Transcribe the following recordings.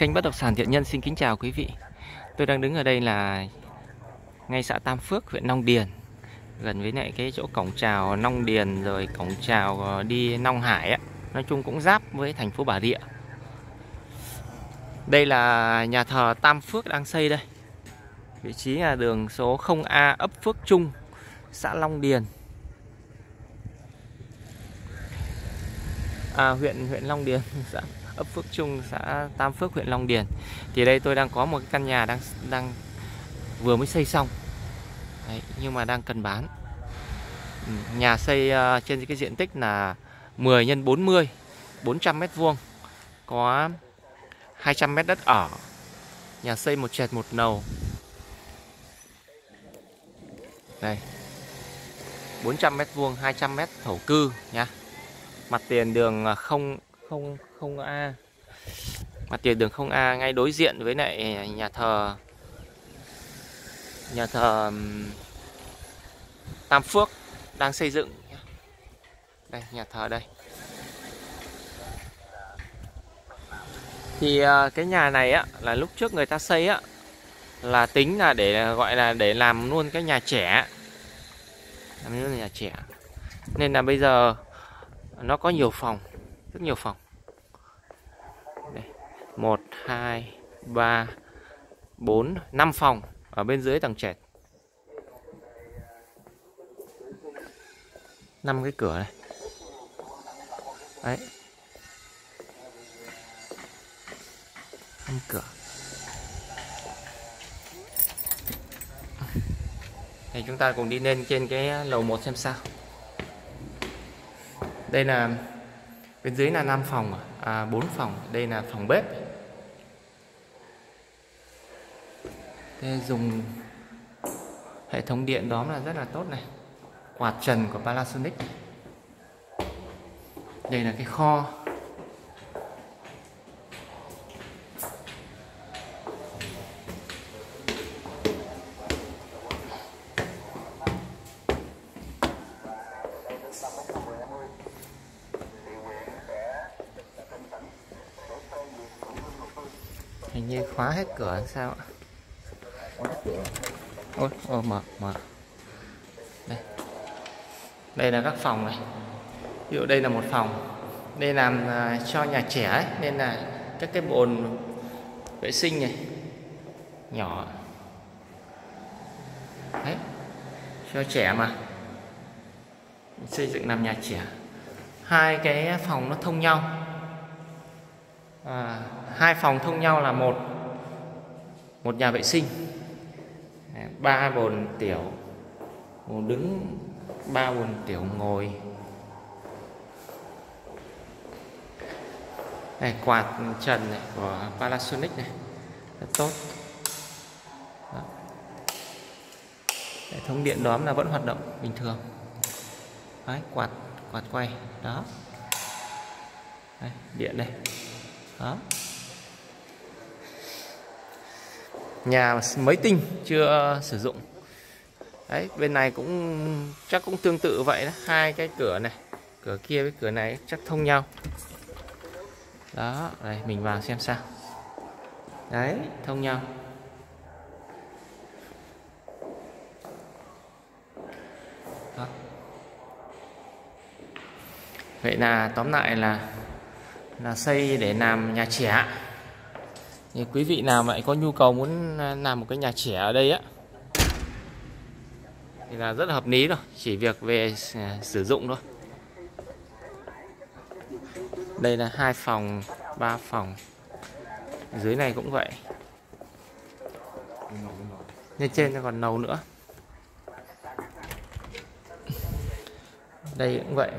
Kênh Bất động sản Thiện Nhân xin kính chào quý vị. Tôi đang đứng ở đây là ngay xã Tam Phước, huyện Long Điền, gần với lại cái chỗ cổng chào Long Điền rồi cổng chào ờ, đi Long Hải á. Nói chung cũng giáp với thành phố Bà Rịa. Đây là nhà thờ Tam Phước đang xây đây. Vị trí là đường số 0A ấp Phước Trung, xã Long Điền. À, huyện huyện Long Điền, xã ấp Phước Trung, xã Tam Phước, huyện Long Điền. Thì đây tôi đang có một cái căn nhà đang đang vừa mới xây xong. Đấy, nhưng mà đang cần bán. Ừ, nhà xây uh, trên cái diện tích là 10 x 40, 400 m vuông. Có 200 m đất ở. Nhà xây một trệt một nầu. Đây. 400 m vuông, 200 m thổ cư nhá. Mặt tiền đường ờ, không không không A. Mặt tiền đường không A, ngay đối diện với lại nhà thờ. Nhà thờ Tam Phước đang xây dựng đây, nhà thờ đây. Thì ờ, cái nhà này á, là lúc trước người ta xây á, là tính là để, gọi là để làm luôn cái nhà trẻ. Làm luôn nhà trẻ. Nên là bây giờ nó có nhiều phòng rất nhiều phòng. Đây. 1 2 3 4 5 phòng ở bên dưới tầng trệt. 5 cái cửa này. Đấy. 5 cửa. Thì chúng ta cùng đi lên trên cái lầu 1 xem sao. Đây là bên dưới là 5 phòng à? à 4 phòng. Đây là phòng bếp. Thế dùng hệ thống điện đóm là rất là tốt này. Quạt trần của Panasonic. Đây là cái kho. Khóa hết cửa sao ạ? Ôi ôi mở mở. Đây. Đây là các phòng này. Ví dụ đây là một phòng. Đây làm uh, cho nhà trẻ ấy, nên là các cái bồn vệ sinh này nhỏ. Đấy. Cho trẻ mà. Xây dựng làm nhà trẻ. Hai cái phòng nó thông nhau. À, hai phòng thông nhau là một một nhà vệ sinh. Ba bồn tiểu bồn đứng ba bồn tiểu ngồi. Này quạt trần này của Panasonic này rất tốt. Đó. hệ thống điện đóm là vẫn hoạt động bình thường. Đấy, quạt quạt quay đó. Đấy, điện đây. Đó. Nhà mới tinh, chưa sử dụng. Đấy, bên này cũng, chắc cũng tương tự vậy đó. Hai cái cửa này, cửa kia với cửa này chắc thông nhau. Đó, đây, mình vào xem sao. Đấy, thông nhau. Đó. vậy là, tóm lại là là xây để làm nhà trẻ thì quý vị nào mà có nhu cầu muốn à, làm một cái nhà trẻ ở đây á, thì là rất là hợp lý rồi chỉ việc về à, sử dụng thôi. Đây là hai phòng, ba phòng. Dưới này cũng vậy. Lên trên còn nầu nữa. Đây cũng vậy.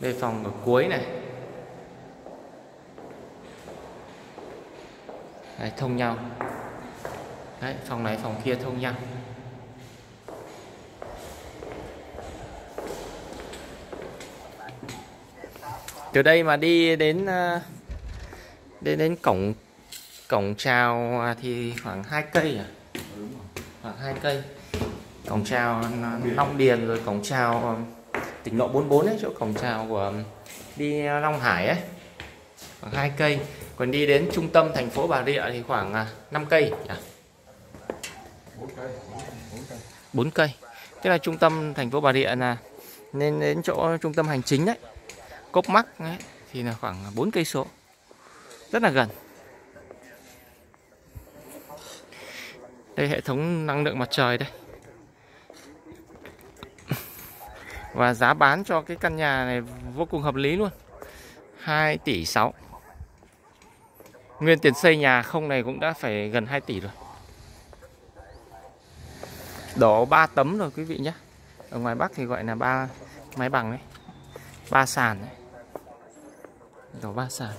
Đây phòng ở cuối này. Đấy, thông nhau. Đấy, phòng này phòng kia thông nhau. Từ đây mà đi đến ờ, đến đến cổng cổng chào à, thì khoảng hai cây à? Khoảng hai cây. Cổng chào ờ, Long Điền rồi cổng chào ờ, tỉnh lộ 44 ấy chỗ cổng chào của đi Long Hải ấy. Khoảng hai cây còn đi đến trung tâm thành phố Bà Rịa thì khoảng 5 à, cây nhỉ? 4 cây tức là trung tâm thành phố Bà Rịa là nên đến chỗ trung tâm hành chính đấy. Cốc mắc đấy, thì là khoảng 4 cây số. Rất là gần. Đây hệ thống năng lượng mặt trời đây. Và giá bán cho cái căn nhà này vô cùng hợp lý luôn. 2 tỷ 6 Nguyên tiền xây nhà không này cũng đã phải gần 2 tỷ rồi. Đổ 3 tấm rồi quý vị nhé. Ở ngoài Bắc thì gọi là ba máy bằng đấy ba sàn đấy Đổ 3 sàn.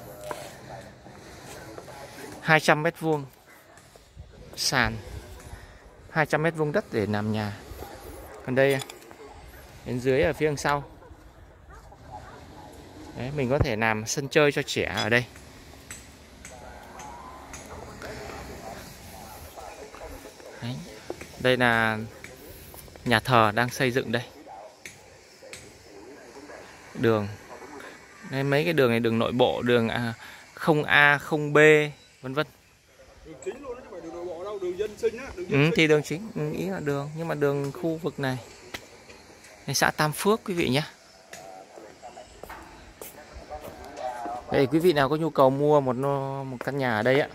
200 mét vuông sàn 200 mét vuông đất để làm nhà. Còn đây bên dưới ở phía sau. Đấy, mình có thể làm sân chơi cho trẻ ở đây. Đây là nhà thờ đang xây dựng đây. Đường. Đây, mấy cái đường này đường nội bộ đường à, không A không B vân vân. Ừ, thì đường chính ừ, ý là đường nhưng mà đường khu vực này. Này xã Tam Phước quý vị nhé. Đây quý vị nào có nhu cầu mua một một căn nhà ở đây ạ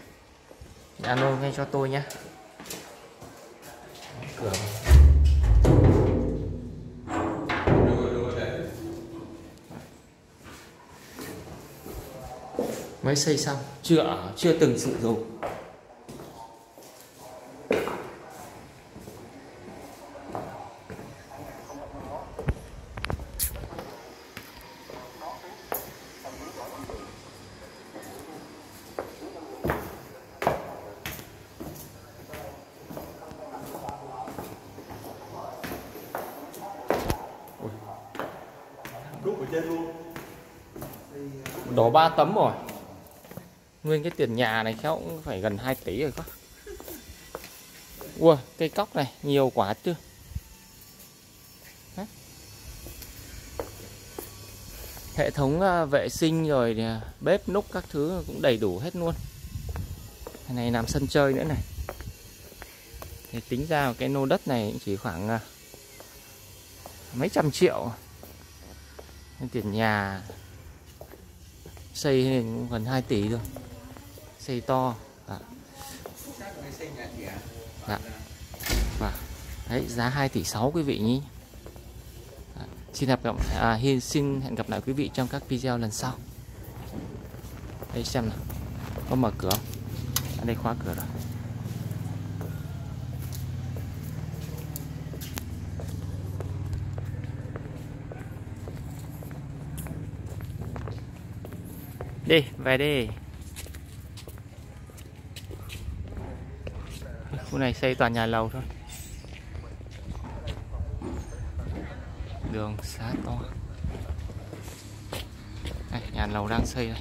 alo ngay cho tôi nhé cửa mới xây xong. Chưa ở chưa từng sử dụng. Đổ 3 tấm rồi. Nguyên cái tiền nhà này khéo cũng phải gần 2 tỷ rồi quá Ua, cây cóc này, nhiều quả chưa hệ thống à, vệ sinh rồi à, bếp núc các thứ cũng đầy đủ hết luôn. Cái này làm sân chơi nữa này. Thì tính ra cái nô đất này chỉ khoảng à, mấy trăm triệu tiền nhà xây gần 2 tỷ rồi xây to à. À. À. đấy giá 2 tỷ 6 quý vị nhé dạ. à. xin gặp gặp à, xin hẹn gặp lại quý vị trong các video lần sau đây xem nào có mở cửa ở đây khóa cửa rồi Đi, về đi. Khu này xây toàn nhà lầu thôi. Đường xá to. Này, nhà lầu đang xây đây.